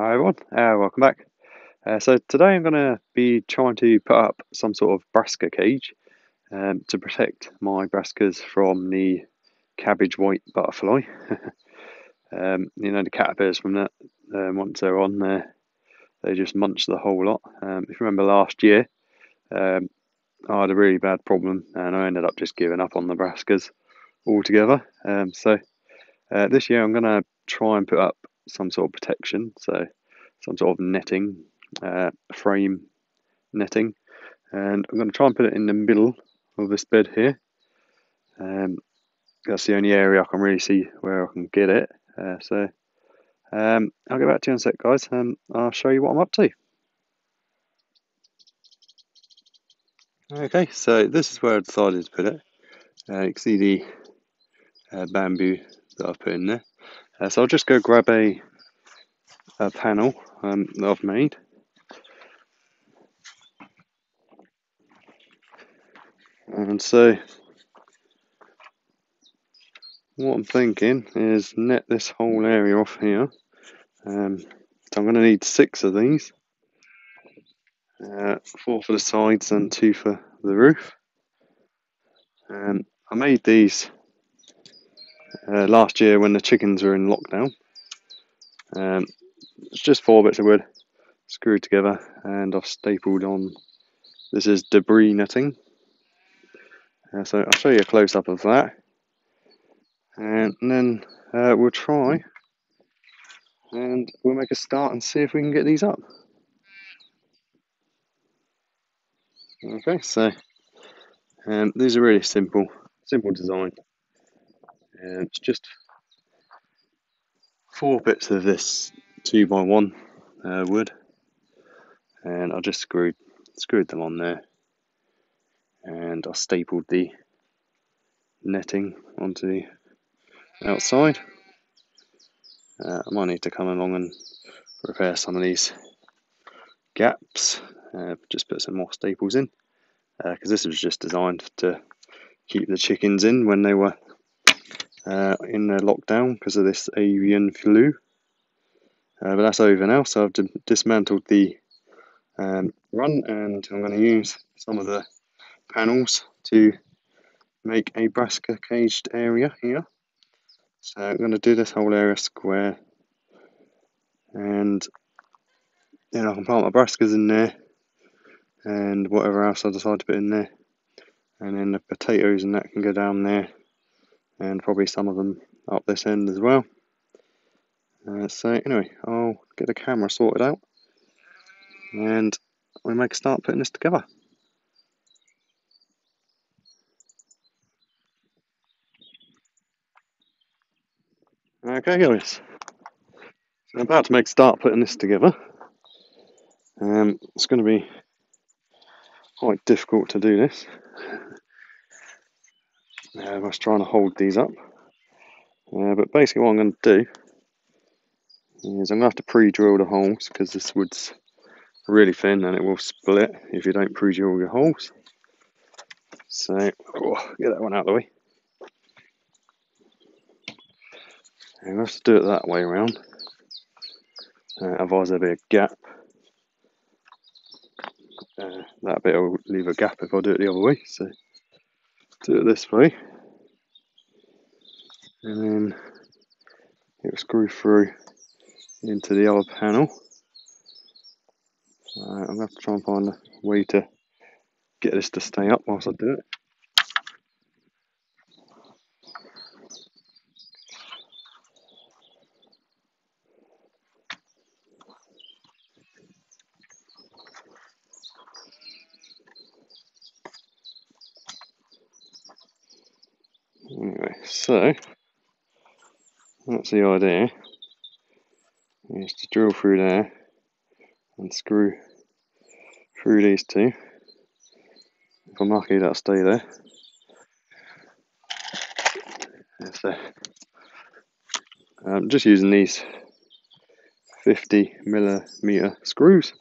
Hi everyone, uh, welcome back. Uh, so today I'm going to be trying to put up some sort of brassica cage um, to protect my brassicas from the cabbage white butterfly. um, you know the caterpillars from that, um, once they're on there, they just munch the whole lot. Um, if you remember last year, um, I had a really bad problem and I ended up just giving up on the brassicas altogether. Um, so uh, this year I'm going to try and put up some sort of protection, so some sort of netting, uh, frame netting, and I'm going to try and put it in the middle of this bed here. Um, that's the only area I can really see where I can get it. Uh, so um, I'll get back to you in a sec, guys, and I'll show you what I'm up to. Okay, so this is where I decided to put it. Uh, you can see the uh, bamboo that I've put in there. Uh, so I'll just go grab a, a panel um, that I've made. And so what I'm thinking is net this whole area off here. Um, so I'm going to need six of these. Uh, four for the sides and two for the roof. Um, I made these uh, last year when the chickens were in lockdown. Um, it's just four bits of wood screwed together and I've stapled on. This is debris netting. Uh, so I'll show you a close up of that. And then uh, we'll try and we'll make a start and see if we can get these up. Okay, so um, these are really simple, simple design. And it's just four bits of this two by one uh, wood, and I just screwed screwed them on there, and I stapled the netting onto the outside. Uh, I might need to come along and repair some of these gaps. Uh, just put some more staples in because uh, this was just designed to keep the chickens in when they were uh, in their lockdown because of this avian flu. Uh, but that's over now, so I've dismantled the um, run and I'm going to use some of the panels to make a brassica caged area here. So I'm going to do this whole area square and then I can plant my brassicas in there and whatever else I decide to put in there and then the potatoes and that can go down there and probably some of them up this end as well. Uh, so anyway, I'll get the camera sorted out and we make start putting this together. Okay guys, so I'm about to make start putting this together. Um, it's going to be quite difficult to do this. Uh, I was trying to hold these up. Uh, but basically what I'm going to do is I'm going to have to pre-drill the holes because this wood's really thin and it will split if you don't pre-drill your holes. So, oh, get that one out of the way. And let's do it that way around. Uh, otherwise there'll be a gap. Uh, that bit will leave a gap if I do it the other way. So do it this way. And then it will screw through into the other panel. So I'm going to have to try and find a way to get this to stay up whilst I do it. Anyway, so that's the idea is to drill through there and screw through these two. If I'm lucky, that'll stay there. So I'm just using these 50 millimeter screws.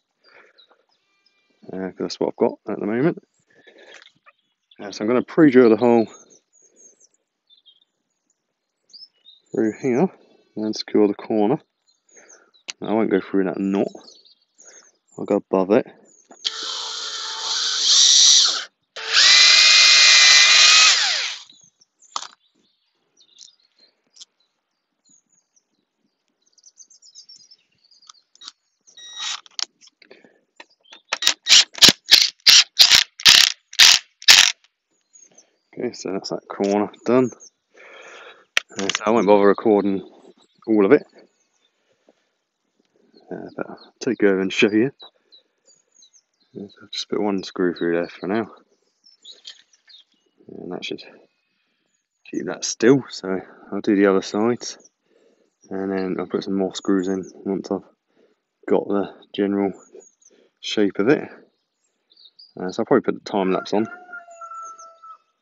Uh, that's what I've got at the moment. Uh, so I'm going to pre-drill the hole through here and secure the corner. I won't go through that knot. I'll go above it. Okay, so that's that corner done. Uh, so I won't bother recording all of it, uh, but I'll take over and show you. I've just put one screw through there for now, and that should keep that still. So I'll do the other sides, and then I'll put some more screws in once I've got the general shape of it. Uh, so I'll probably put the time lapse on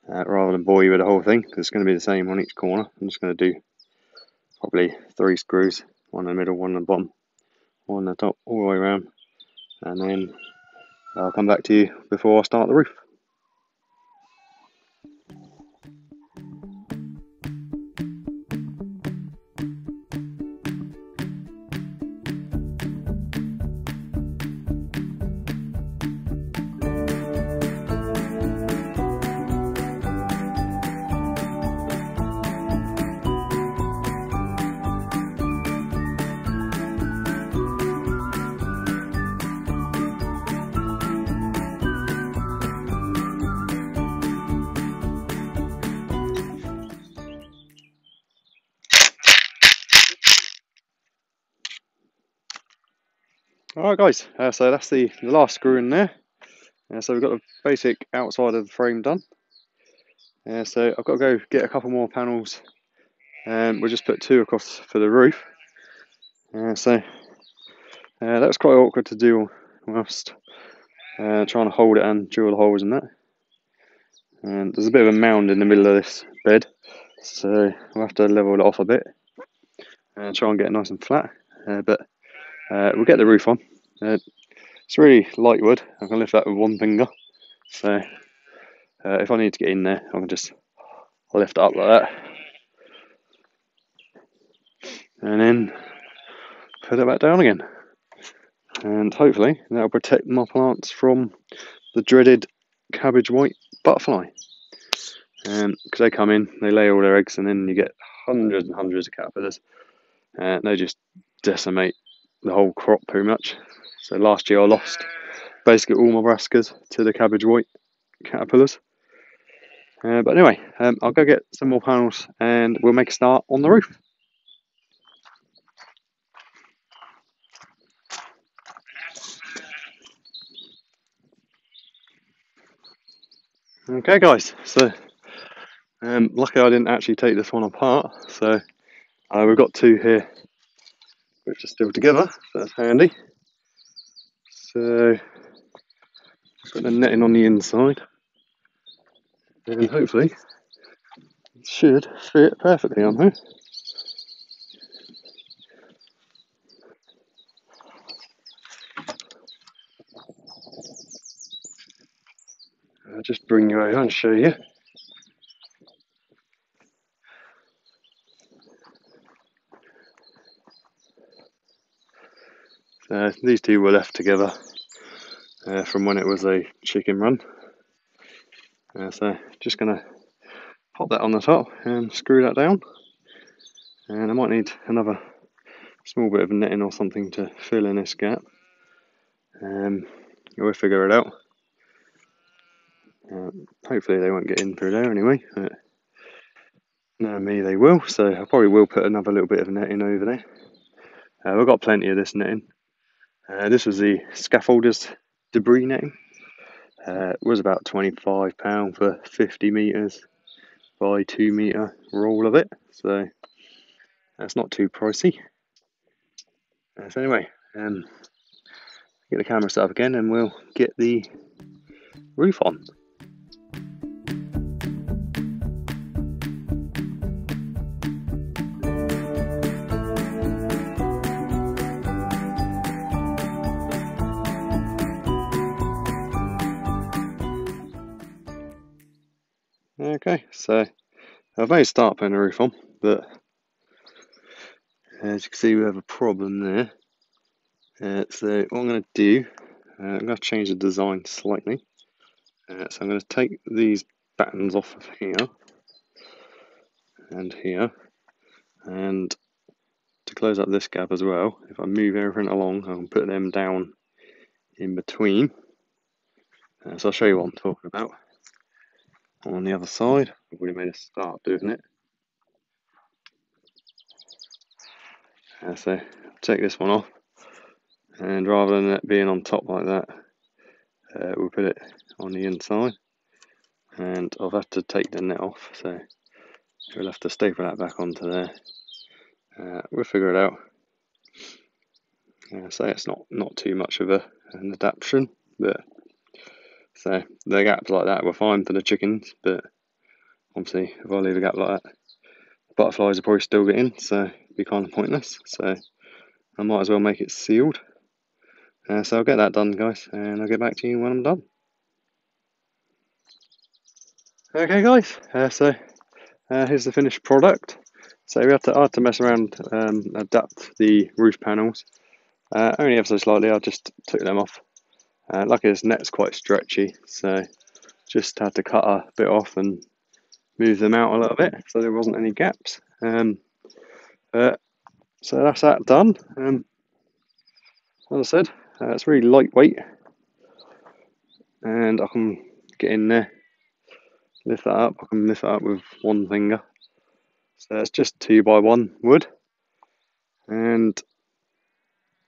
uh, rather than bore you with the whole thing because it's going to be the same on each corner. I'm just going to do probably three screws, one in the middle, one in the bottom, one on the top, all the way around, and then I'll come back to you before I start the roof. Alright guys, uh, so that's the, the last screw in there. Uh, so we've got the basic outside of the frame done. Uh, so I've got to go get a couple more panels. Um, we'll just put two across for the roof. Uh, so uh, that was quite awkward to do whilst uh, trying to hold it and drill the holes in that. And there's a bit of a mound in the middle of this bed, so we'll have to level it off a bit and try and get it nice and flat. But uh, we'll get the roof on. Uh, it's really light wood. I can lift that with one finger. So uh, if I need to get in there, I can just lift it up like that. And then put it back down again. And hopefully that'll protect my plants from the dreaded cabbage white butterfly. Because um, they come in, they lay all their eggs, and then you get hundreds and hundreds of caterpillars. And they just decimate the whole crop pretty much. So last year I lost basically all my brassicas to the cabbage white caterpillars. Uh, but anyway, um, I'll go get some more panels and we'll make a start on the roof. Okay guys, so um, I didn't actually take this one apart, so uh, we've got two here which are still together, so that's handy. So, got the netting on the inside, and hopefully it should fit perfectly on here. I'll just bring you over and show you. Uh, these two were left together uh, from when it was a chicken run. Uh, so just going to pop that on the top and screw that down. And I might need another small bit of netting or something to fill in this gap. Um, we'll figure it out. Uh, hopefully they won't get in through there anyway. But no, me they will. So I probably will put another little bit of netting over there. Uh, we've got plenty of this netting. Uh, this was the scaffolders debris netting. Uh, it was about £25 for 50 metres by 2 metre roll of it, so that's not too pricey. Uh, so anyway, um, get the camera set up again and we'll get the roof on. Okay, so I've made a start putting a roof on, but as you can see we have a problem there. Uh, so what I'm going to do, uh, I'm going to change the design slightly. Uh, so I'm going to take these battens off of here and here and to close up this gap as well if I move everything along I can put them down in between uh, so I'll show you what I'm talking about on the other side. I've already made a start doing it. So take this one off. And rather than it being on top like that uh, we'll put it on the inside. And I've had to take the net off so we'll have to staple that back onto there. Uh, we'll figure it out. Uh, so it's not not too much of a, an adaptation but so the gaps like that were fine for the chickens but obviously if I leave a gap like that butterflies will probably still get in so it'd be kind of pointless so I might as well make it sealed uh, so I'll get that done guys and I'll get back to you when I'm done okay guys uh, so uh, here's the finished product so we had to, I had to mess around, um, adapt the roof panels. Uh, only ever so slightly, I just took them off. Uh, luckily this net's quite stretchy, so just had to cut a bit off and move them out a little bit so there wasn't any gaps. Um, uh, so that's that done. Um, as I said, uh, it's really lightweight and I can get in there, lift that up, I can lift that up with one finger so it's just two by one wood. And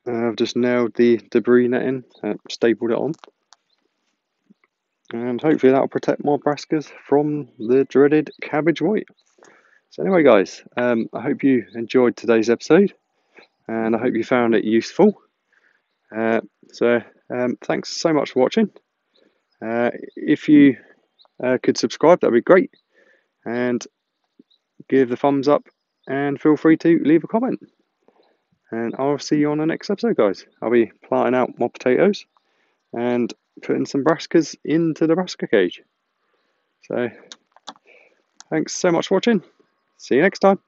I've just nailed the debris netting, uh, stapled it on. And hopefully that'll protect my brassicas from the dreaded cabbage white. So anyway guys, um, I hope you enjoyed today's episode. And I hope you found it useful. Uh, so um, thanks so much for watching. Uh, if you uh, could subscribe, that'd be great. And give the thumbs up and feel free to leave a comment. And I'll see you on the next episode, guys. I'll be planting out more potatoes and putting some brassicas into the brassica cage. So, thanks so much for watching. See you next time.